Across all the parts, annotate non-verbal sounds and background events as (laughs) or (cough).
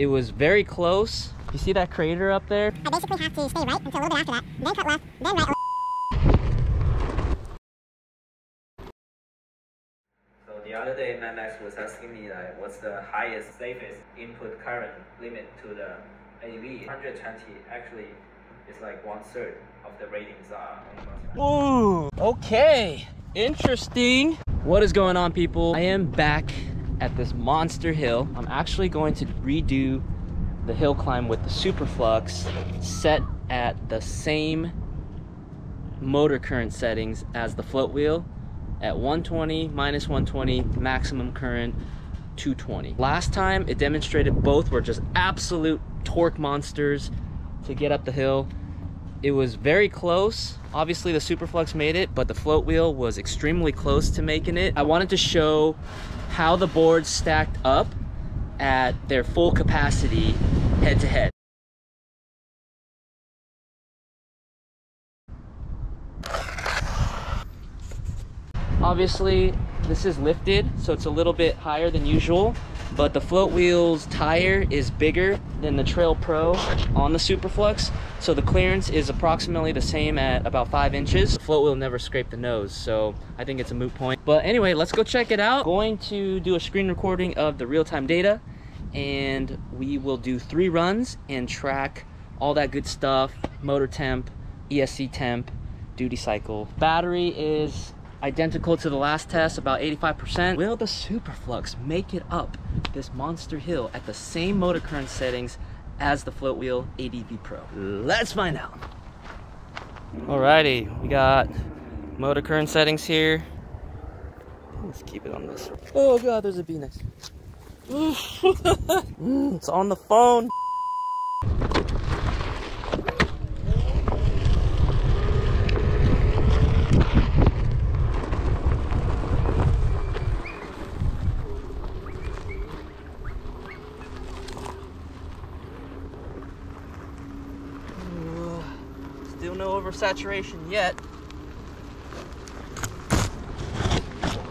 It was very close. You see that crater up there? I basically have to stay right until a little bit after that, then cut left, then right. So the other day, Max was asking me like, what's the highest, safest input current limit to the AV? 120 actually is like one third of the ratings are on the MOSFET. Ooh, okay. Interesting. What is going on, people? I am back at this monster hill. I'm actually going to redo the hill climb with the Superflux set at the same motor current settings as the Floatwheel at 120, minus 120, maximum current 220. Last time it demonstrated both were just absolute torque monsters to get up the hill. It was very close. Obviously the Superflux made it, but the Floatwheel was extremely close to making it. I wanted to show how the boards stacked up at their full capacity head to head. Obviously, this is lifted, so it's a little bit higher than usual, but the Floatwheel's tire is bigger than the Trail Pro on the Superflux, so the clearance is approximately the same at about five inches. The Floatwheel never scraped the nose, so I think it's a moot point. But anyway, let's go check it out. Going to do a screen recording of the real-time data, and we will do three runs and track all that good stuff, motor temp, ESC temp, duty cycle. Battery is identical to the last test, about 85%. Will the Superflux make it up this monster hill at the same motor current settings as the Floatwheel ADV Pro? Let's find out. Alrighty, we got motor current settings here. Let's keep it on this. Oh god, there's a bee next. Mm, (laughs) it's on the phone. Still no oversaturation yet.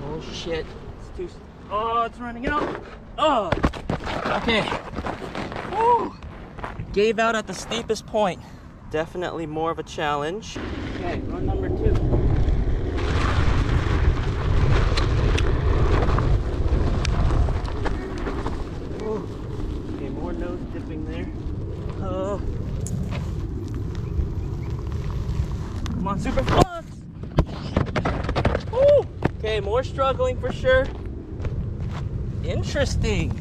Oh shit. It's too. Oh, it's running out. Oh. Okay. Woo. Gave out at the steepest point. Definitely more of a challenge. Okay, run number two. Ooh. Okay, more nose dipping there. Oh. Come on, Superflux. Woo! Okay, more struggling for sure. Interesting.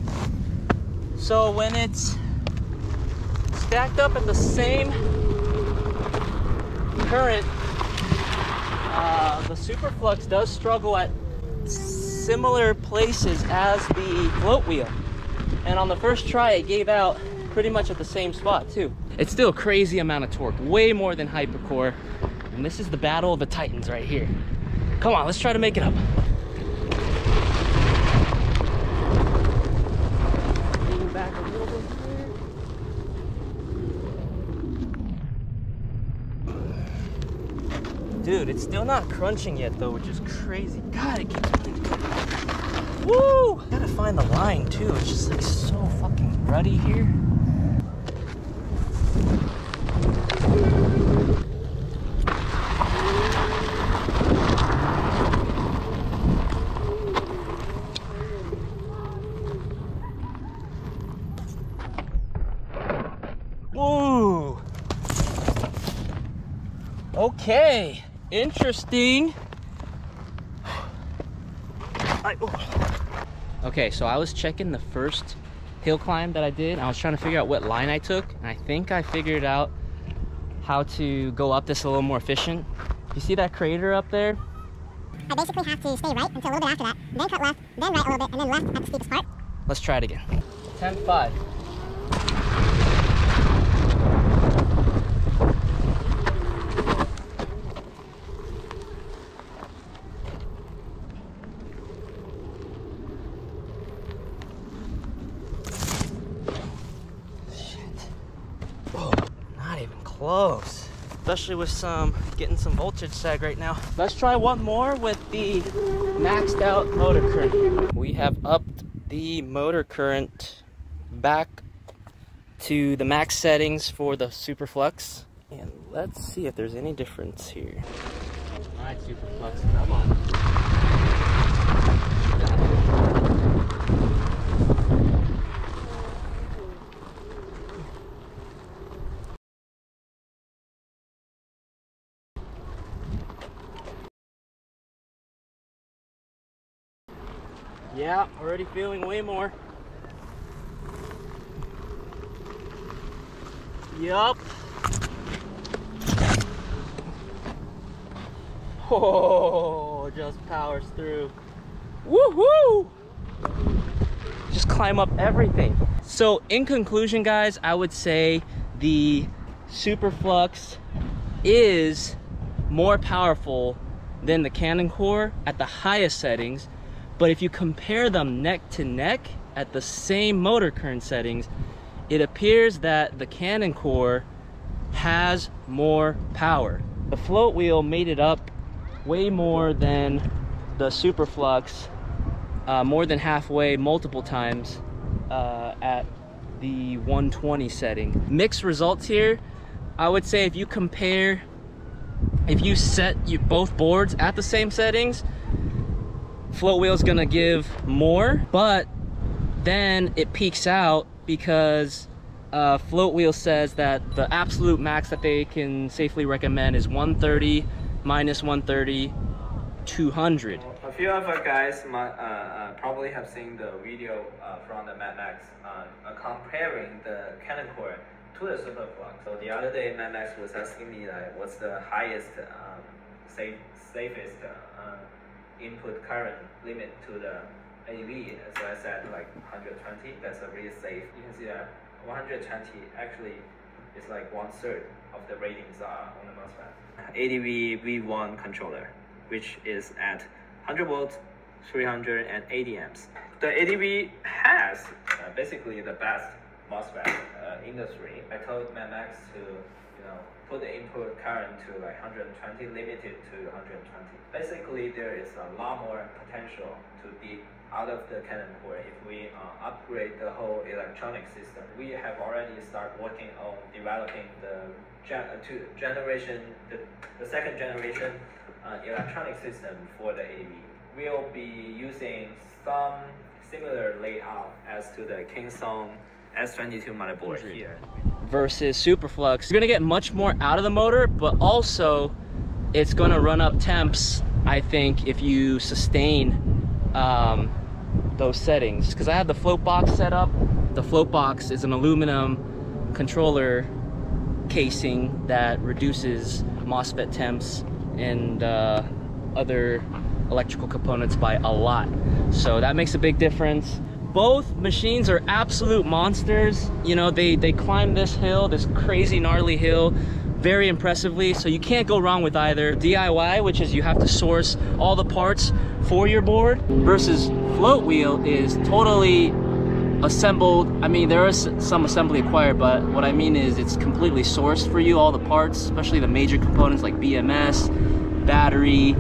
So when it's stacked up at the same current, uh, the Superflux does struggle at similar places as the Floatwheel. And on the first try, it gave out pretty much at the same spot too. It's still a crazy amount of torque, way more than Hypercore. And this is the battle of the titans right here. Come on, let's try to make it up. Lean back a little bit here. Dude, it's still not crunching yet though, which is crazy. God, it keeps. Woo! Gotta find the line too. It's just like so fucking ruddy here. Okay, interesting. I, oh. okay, so I was checking the first hill climb that I did. I was trying to figure out what line I took, and I think I figured out how to go up this a little more efficient. You see that crater up there? I basically have to stay right until a little bit after that, then cut left, then right a little bit, and then left at the steepest part. Let's try it again. 10-5. Oh, not even close. Especially with some, getting some voltage sag right now. Let's try one more with the maxed out motor current. We have upped the motor current back to the max settings for the Superflux. And let's see if there's any difference here. All right, Superflux, come on. Yeah, already feeling way more. Yup. (laughs) Oh, just powers through. Woohoo! Just climb up everything. So, in conclusion, guys, I would say the Superflux is more powerful than the CannonCore at the highest settings. But if you compare them neck to neck at the same motor current settings, it appears that the CannonCore has more power. The Floatwheel made it up way more than the Superflux, uh, more than halfway, multiple times uh, at the 120 setting. Mixed results here. I would say if you compare, if you set you both boards at the same settings, Floatwheel is gonna give more, but then it peaks out because uh, Floatwheel says that the absolute max that they can safely recommend is 130 minus 130 200 A few of our guys might, uh, uh, probably have seen the video uh, from the Mad Max uh, comparing the CannonCore to the Superflux. So the other day, Mad Max was asking me like, what's the highest, um, safe, safest uh, input current limit to the AV? So I said like 120. That's a really safe. You can see that 120 actually is like one third of the ratings are on the MOSFET. ADV V1 controller, which is at 100 volts, 380 amps. The ADV has uh, basically the best MOSFET uh, industry. I told Max to, know, put the input current to like 120, limited to 120. Basically, there is a lot more potential to be out of the cannon core if we uh, upgrade the whole electronic system. We have already started working on developing the gen uh, two generation, the, the second generation uh, electronic system for the AV. We'll be using some similar layout as to the Kingston S22 motherboard here. Versus Superflux. You're gonna get much more out of the motor, but also it's gonna run up temps, I think, if you sustain um, those settings. Because I have the Floatboxx set up. The Floatboxx is an aluminum controller casing that reduces MOSFET temps and uh, other electrical components by a lot. So that makes a big difference. Both machines are absolute monsters. You know, they, they climb this hill, this crazy gnarly hill, very impressively. So you can't go wrong with either. DIY, which is you have to source all the parts for your board, versus Floatwheel is totally assembled. I mean, there is some assembly acquired, but what I mean is it's completely sourced for you, all the parts, especially the major components like BMS, battery,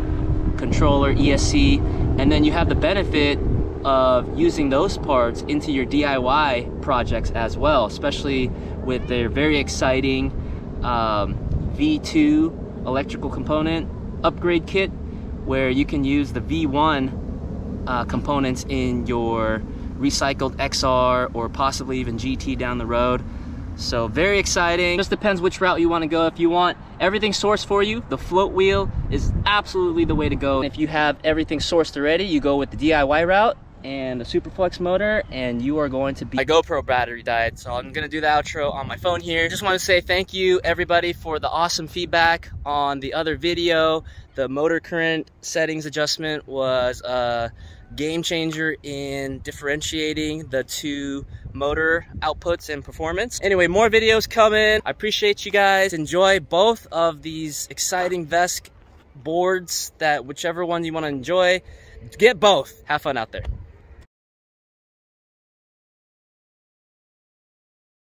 controller, ESC, and then you have the benefit of using those parts into your DIY projects as well, especially with their very exciting um, V2 electrical component upgrade kit, where you can use the V1 uh, components in your recycled XR or possibly even GT down the road. So very exciting. Just depends which route you want to go. If you want everything sourced for you, the Floatwheel is absolutely the way to go. If you have everything sourced already, you go with the DIY route and the Superflux motor and you are going to be my GoPro battery died so I'm gonna do the outro on my phone here. Just want to say thank you everybody for the awesome feedback on the other video. The motor current settings adjustment was a game changer in differentiating the two motor outputs and performance. Anyway more videos coming. I appreciate you guys. Enjoy both of these exciting VESC boards that whichever one you want to enjoy. Get both. Have fun out there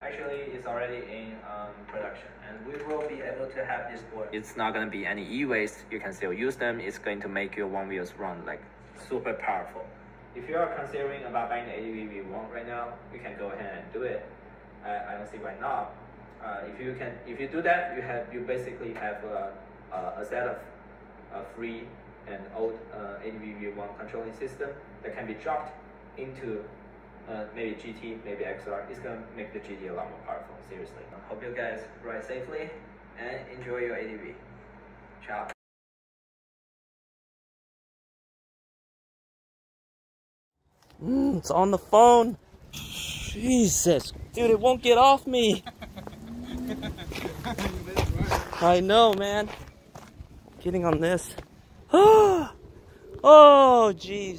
Actually, it's already in um, production, and we will be able to have this board. It's not going to be any e-waste. You can still use them. It's going to make your one wheels run like super powerful. If you are considering about buying the ADV we want right now, you can go ahead and do it. I, I don't see why not. Uh, if you can, if you do that, you have you basically have a, a, a set of a free and old uh, ADVV1 controlling system that can be dropped into uh, maybe GT, maybe XR. It's gonna make the GT a lot more powerful. Seriously. Hope you guys ride safely and enjoy your ADV. Ciao. Mm, it's on the phone. Jesus, dude, it won't get off me. I know, man. Getting on this. (gasps) oh, jeez.